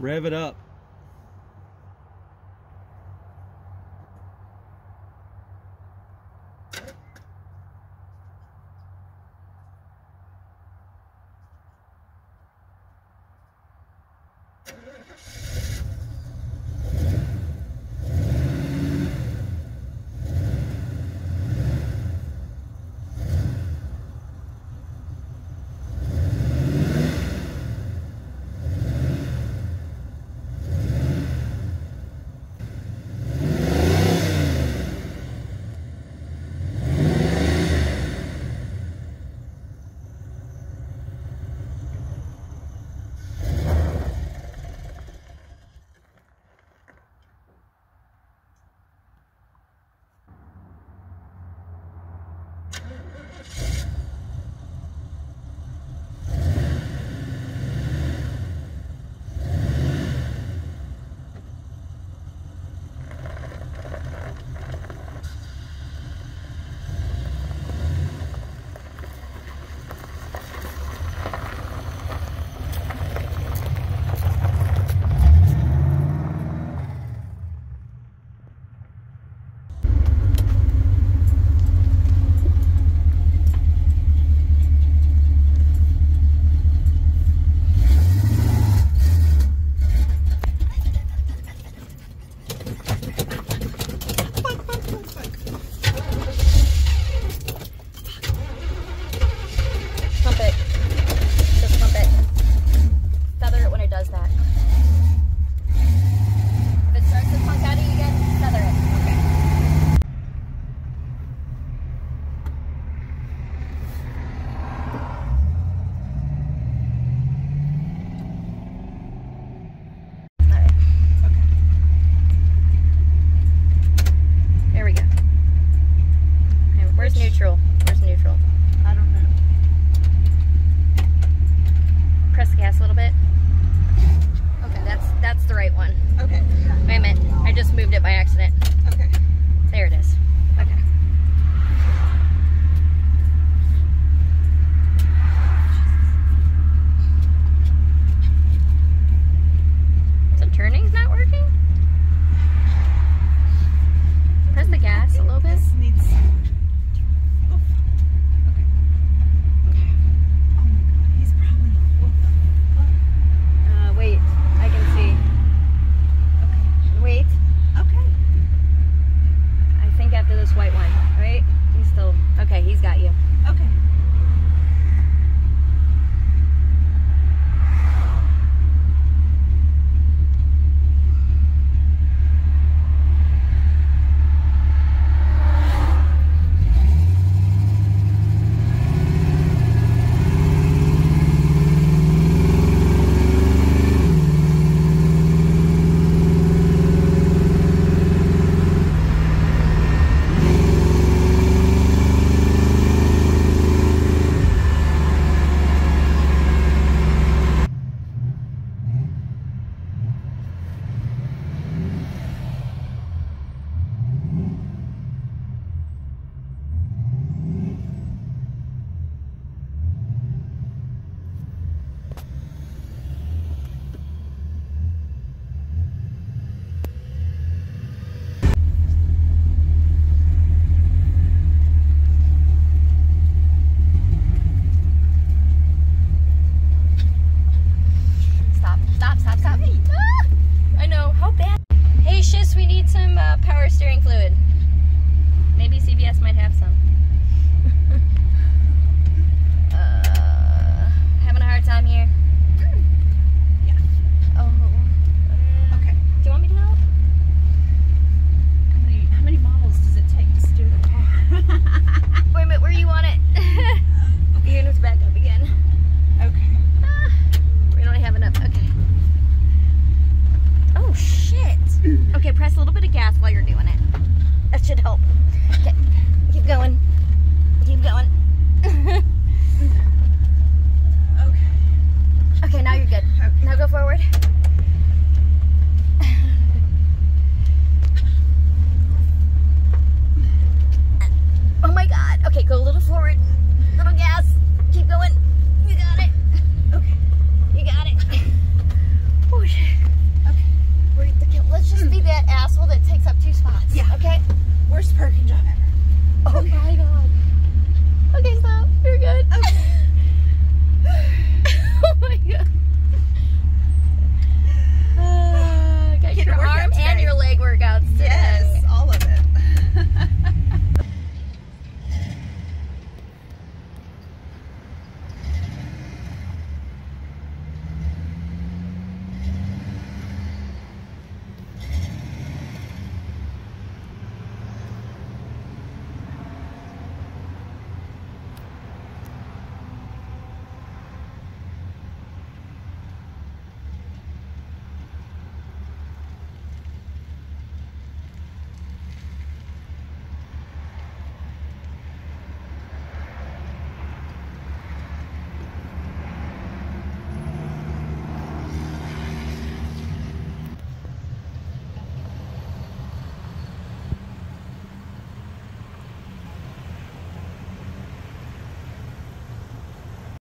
Rev it up.